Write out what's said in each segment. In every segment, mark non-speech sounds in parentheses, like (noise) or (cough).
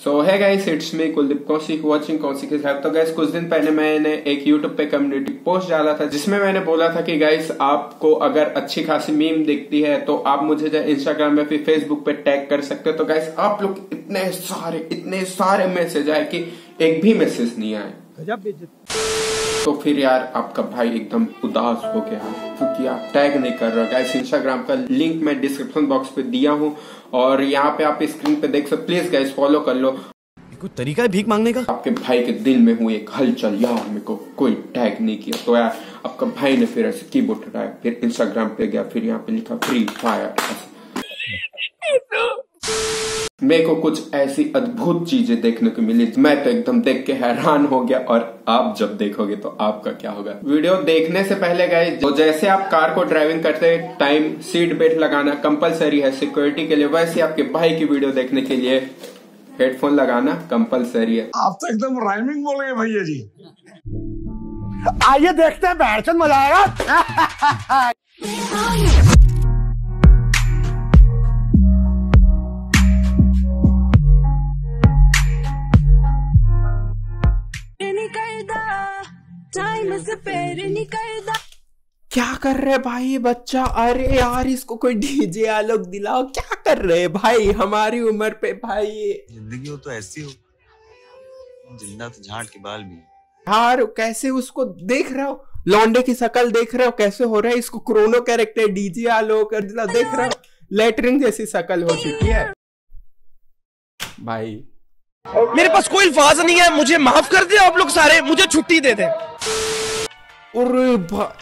So hi guys it's me Kuldeep Kaushik watching Kaushik साथ तो guys कुछ दिन पहले मैंने एक यूट्यूब पे कम्युनिटी पोस्ट डाला था, जिसमें मैंने बोला था कि गाइस आपको अगर अच्छी खासी मीम दिखती है तो आप मुझे जो इंस्टाग्राम पे फिर फेसबुक पे टैग कर सकते हो। तो गाइस आप लोग इतने सारे इतने सारे मैसेज आए कि एक भी मैसेज नहीं आए। तो फिर यार आपका भाई एकदम उदास हो गया क्योंकि आप टैग नहीं कर रहे गाइस इंस्टाग्राम का लिंक मैं डिस्क्रिप्शन बॉक्स पे दिया हूँ और यहाँ पे आप स्क्रीन पे देख सकते प्लीज़ गाइस फॉलो कर लो कोई तरीका है भीख मांगने का आपके भाई के दिल में हुई एक हलचल यार मेरे को कोई टैग नहीं किया तो यार आपका भाई ने फिर ऐसे कीबोर्ड हटाया फिर इंस्टाग्राम पे गया फिर यहाँ पे लिखा फ्री फायर मेरे को कुछ ऐसी अद्भुत चीज़ें देखने को मिली। मैं तो एकदम देख के हैरान हो गया और आप जब देखोगे तो आपका क्या होगा। वीडियो देखने से पहले गए तो जैसे आप कार को ड्राइविंग करते टाइम सीट बेल्ट लगाना कंपलसरी है सिक्योरिटी के लिए, वैसे आपके भाई की वीडियो देखने के लिए हेडफोन लगाना कंपलसरी है। आप तो एकदम राइमिंग बोल गए भैया जी। आइए देखते हैं मज़ा आएगा। (laughs) से पैर निकलदा क्या कर रहे भाई बच्चा? अरे यार इसको कोई डीजे आलोक दिलाओ। क्या कर रहे भाई? हमारी उम्र पे भाई। ज़िंदगी हो तो ऐसी हो। ज़िंदा तो झाट के बाल भी यार कैसे उसको देख रहे हो? लौंडे की शकल देख रहे हो? कैसे हो रहा है? इसको क्रोनो कैरेक्टर डीजे आलोक दिला देख रहे हो? लेटरिंग जैसी शकल हो चुकी है। भाई। मेरे पास कोई अल्फाज नहीं है। मुझे माफ़ कर दे आप लोग सारे। मुझे छुट्टी दे दे। अरे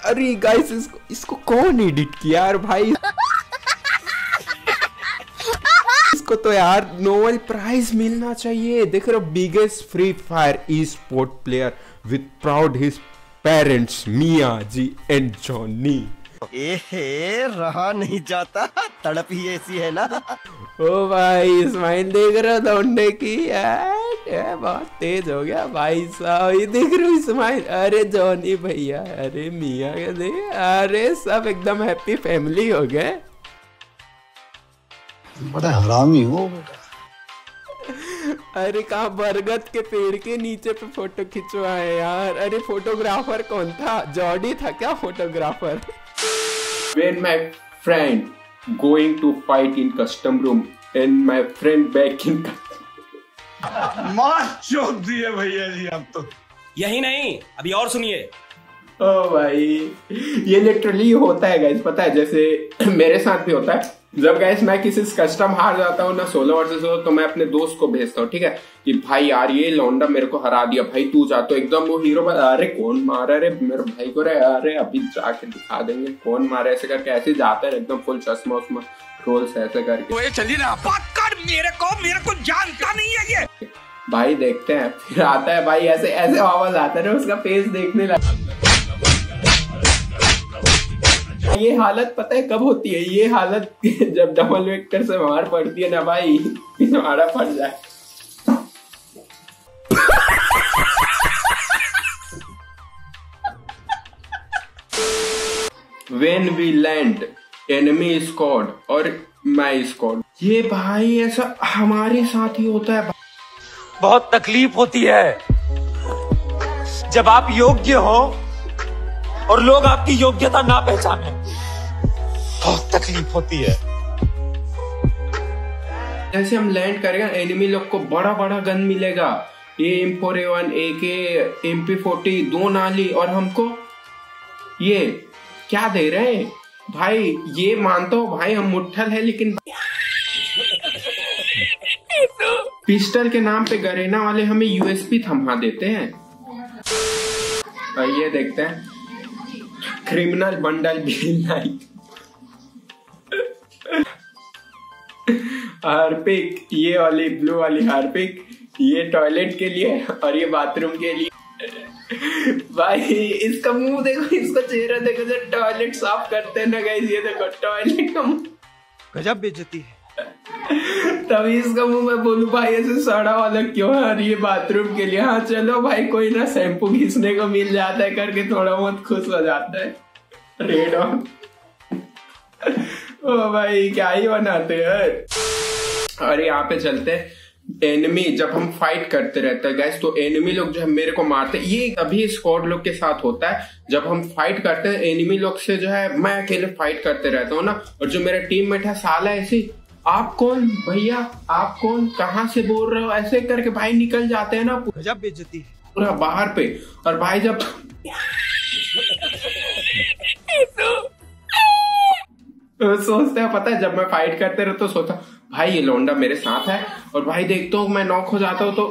अरे गाइस इसको इसको कौन एडिट किया यार भाई? इसको तो यार नोबल प्राइज मिलना चाहिए। देख रहे हो biggest free fire esport player with proud his parents Miya ji and Johnny ए रहा नहीं जाता। तड़प ही ऐसी है ना। ओ भाई स्माइल देख रहे हो लौंडे की यार। ये बहुत तेज हो गया भाई साहब। ये देख रहे हो स्माइल अरे जॉनी भैया अरे मिया के दे अरे सब एकदम हैप्पी फैमिली हो गए। बड़ा हरामी हो अरे कहा बरगद के पेड़ के नीचे पे फ़ोटो खिंचवाए यार। अरे फोटोग्राफर कौन था? जॉडी था क्या photographer when my friend going to fight in custom room and my friend back in मार चौक दिए भैया जी आप तो। यही नहीं अभी और सुनिए। ओ भाई ये लिटरली होता है गाइस पता है जैसे (clears throat) मेरे साथ भी होता है। जब गैस मैं किसी कस्टम हार जाता हूँ ना सोलो वर्सेस हो तो मैं अपने दोस्त को भेजता हूँ ठीक है? कि भाई यार ये लौंडा मेरे को हरा दिया भाई तू जा तो एकदम वो हीरो अरे कौन मारा रे? मेरे भाई को रे अरे अभी जाके दिखा देंगे कौन मारा ऐसे करके ऐसे जाता है एकदम फुल चश्मा उस्मा रोल्स ऐसे करके चलिए ना मेरे को मेरे को जानता नहीं है ये। भाई देखते हैं, फिर आता है भाई, ऐसे ऐसे आवाज़ आता है उसका फेस देखने लगा ये हालत पता है कब होती है? ये हालत (laughs) जब डबल वेक्टर से मार पड़ती है ना भाई हमारा फट जाए। When we land enemy squad और माई स्कॉड ये भाई ऐसा हमारे साथ ही होता है। बहुत तकलीफ़ होती है। जब आप योग्य हो और लोग आपकी योग्यता ना पहचाने बहुत तकलीफ़ होती है। जैसे हम लैंड करेंगे एनिमी लोग को बड़ा बड़ा गन मिलेगा। ये M four A one A K M P forty दो नाली और हमको ये क्या दे रहे हैं? भाई ये मानता हूँ भाई हम मुठल है लेकिन पिस्टल के नाम पे गरेना वाले हमें यूएसपी थमा देते हैं। ये देखते हैं। Criminal bundle be like Harpic, ये वाली, ब्लू वाली हार्पिक, ये टॉयलेट के लिए और ये बाथरूम के लिए। भाई, इसका मुँह देखो, इसका चेहरा देखो, जो टॉयलेट साफ़ करते हैं ना गाइस ये देखो टॉयलेट का मुँह। गजब बेइज्जती है। तभी इसका मुँह मैं बोलू, भाई, ऐसे सड़ा वाला क्यों है? और ये बाथरूम के लिए। हाँ चलो भाई, कोई ना, शैम्पू घिसने को मिल जाता है करके, थोड़ा बहुत खुश हो जाता है। रेड ऑन ओ भाई, क्या ही बनाते हैं? और यहाँ पे चलते एनिमी जब हम फाइट करते रहते हैं गैस तो एनिमी लोग जो है, मेरे को मारते ये अभी स्क्वाड लोग के साथ होता है, जब हम फाइट करते हैं एनिमी लोग से जो है, मैं अकेले फाइट करते रहता हूँ ना। और जो मेरा टीममेट है, साला ऐसी आप कौन भैया? आप कौन? कहाँ से बोल रहे हो? ऐसे करके भाई निकल जाते हैं ना गजब बेइज्जती पूरा बाहर पे। और भाई जब तो सोचते हैं पता है जब मैं फाइट करते रहे तो सोचा भाई ये लौंडा मेरे साथ है। और भाई देखता हूँ मैं नॉक हो जाता हूँ तो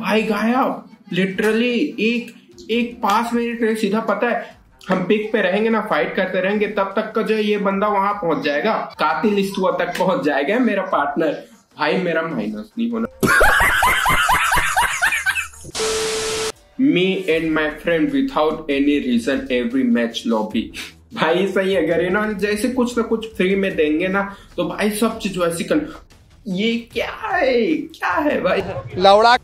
भाई गायब। लिटरली एक एक पाँच मिनट में सीधा पता है हम पिक पे रहेंगे ना फाइट करते रहेंगे, तब तक का जो ये बंदा वहाँ पहुँच जाएगा। कातिल इस्तुआ तक पहुँच जाएगा, मेरा पार्टनर भाई, मेरा माइनस नहीं होना। Me and my friend without any reason every match lobby भाई, सही है, अगर ना जैसे कुछ ना कुछ फ्री में देंगे ना तो भाई सब चीज़ वैसी कर ये क्या है? क्या है भाई? लौड़ा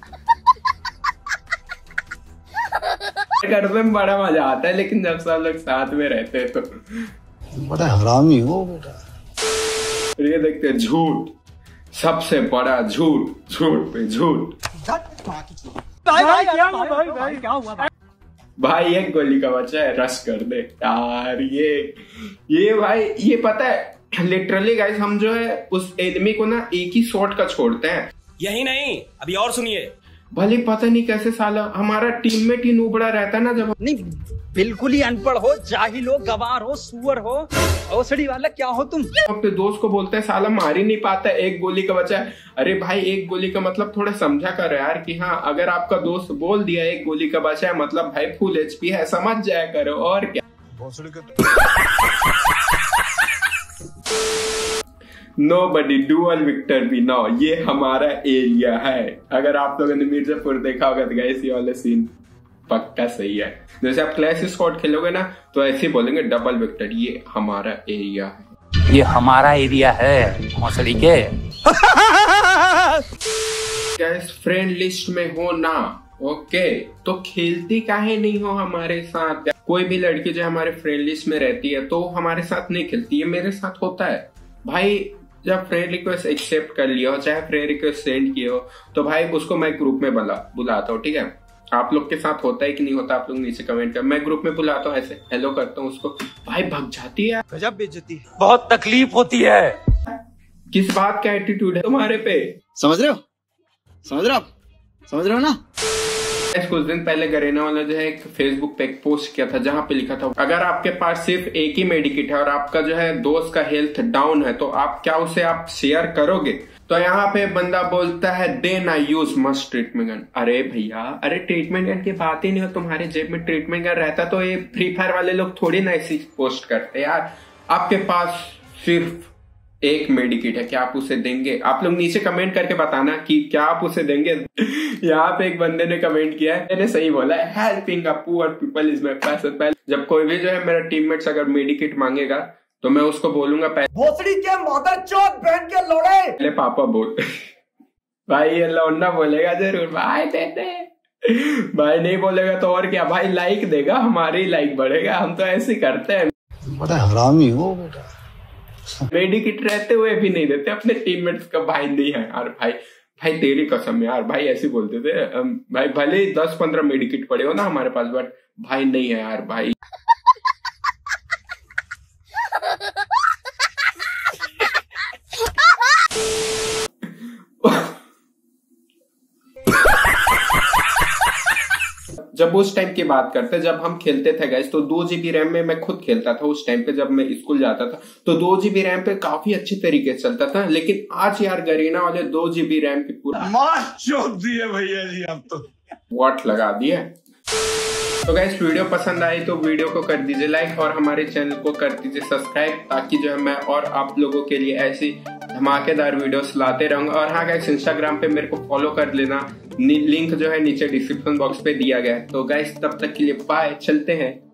करने में बड़ा मज़ा आता है लेकिन जब सब लोग साथ में रहते हैं तो। बड़ा हरामी हो बेटा। ये देखते हैं झूठ। सबसे बड़ा झूठ झूठ पे झूठ। भाई एक गोली का बच्चा है रश कर दे। यार ये ये भाई ये पता है लिटरली गाइस हम जो है उस एनिमी को ना एक ही शॉट का छोड़ते हैं। यही नहीं अभी और सुनिए। भले पता नहीं कैसे साला हमारा टीममेट ही नूबड़ा रहता ना जब नहीं बिल्कुल ही अनपढ़ हो जाहिल हो गवार हो सुअर हो। औसड़ी वाला क्या हो तुम? अपने दोस्त को बोलते हैं साला मार ही नहीं पाता एक गोली का बचा है। अरे भाई एक गोली का मतलब थोड़ा समझा कर यार कि हाँ अगर आपका दोस्त बोल दिया एक गोली का बचा है मतलब भाई फुल एचपी है समझ जाया करो और क्या? नो बडी डुअल विक्टर भी नो ये हमारा एरिया है। अगर आप लोगों ने मिर्जापुर देखा होगा तो गैस ये वाला सीन पक्का सही है। जैसे आप क्लैश स्कॉट खेलोगे ना तो ऐसे ही बोलेंगे डबल विक्टर ये हमारा एरिया है। ये हमारा एरिया है भोसड़ी के। गैस फ्रेंड लिस्ट में हो ना ओके तो खेलती काहे नहीं हो हमारे साथ? कोई भी लड़की जो हमारे फ्रेंड लिस्ट में रहती है तो हमारे साथ नहीं खेलती है मेरे साथ होता है। भाई जब फ्रेंड रिक्वेस्ट एक्सेप्ट कर लिया हो चाहे फ्रेंड रिक्वेस्ट सेंड किए हो तो भाई उसको मैं ग्रुप में बुला बुलाता हूँ ठीक है? आप लोग के साथ होता है कि नहीं होता आप लोग नीचे कमेंट कर। मैं ग्रुप में बुलाता हूँ ऐसे हेलो करता हूँ उसको। भाई भग जाती है गजब बेइज्जती बहुत तकलीफ़ होती है। किस बात का एटीट्यूड है तुम्हारे पे? समझ रहे हो? समझ रहे हो आप? समझ रहे हो ना? कुछ दिन पहले गरेना वाला जो है एक फेसबुक पे एक पोस्ट किया था, जहाँ पे लिखा था, अगर आपके पास सिर्फ़ एक ही मेडिकेट है और आपका जो है दोस्त का हेल्थ डाउन है तो आप क्या उसे आप शेयर करोगे? तो यहाँ पे बंदा बोलता है then I use must treatment gun अरे भैया, अरे ट्रीटमेंट गन की बात ही नहीं हो, तुम्हारे जेब में ट्रीटमेंट गन रहता तो ये फ्री फायर वाले लोग थोड़ी ना ऐसी पोस्ट करते यार। आपके पास सिर्फ़ एक मेडिकेट है क्या आप उसे देंगे? आप लोग नीचे कमेंट करके बताना कि क्या आप उसे देंगे। (laughs) यहाँ पे एक बंदे ने कमेंट किया है मैंने सही बोला है helping a poor people is my passion जब कोई भी जो है मेरा टीममेट्स अगर मेडिकेट मांगेगा तो मैं उसको बोलूँगा पहले भोसड़ी के मदर चौथ बहन के लोड़े। पहले पापा बोल। (laughs) भाई ये लौंडा बोलेगा ज़रूर। भाई दे दे। भाई नहीं बोलेगा तो और क्या? भाई लाइक देगा हमारी लाइक बढ़ेगा। हम तो ऐसे करते हैं। बड़ा हरामी हो। बेटा मेडिकेट रहते हुए भी नहीं देते, अपने टीममेट्स का भाई नहीं है। यार भाई भाई तेरी कसम यार, भाई ऐसे बोलते थे भाई भले ही दस पंद्रह मेडिकेट पड़े हो ना हमारे पास बट भाई नहीं है यार भाई। जब उस टाइम की बात करते जब हम खेलते थे गैस तो दो जीबी रैम में मैं खुद खेलता था उस टाइम पे जब मैं स्कूल जाता था तो दो जीबी रैम पे काफ़ी अच्छे तरीके से चलता था लेकिन आज यार गरीना वाले दो जीबी रैम की पूरा मार दिए भैया जी अब तो। वॉट लगा दिए तो गैस वीडियो पसंद आई तो वीडियो को कर दीजिए लाइक और हमारे चैनल को कर दीजिए सब्सक्राइब ताकि जो है मैं और आप लोगों के लिए ऐसी धमाकेदार वीडियोस लाते रहूँगा। और हाँ गैस इंस्टाग्राम पे मेरे को फॉलो कर लेना। लिंक जो है नीचे डिस्क्रिप्शन बॉक्स पे दिया गया है। तो गैस तब तक के लिए बाय चलते हैं।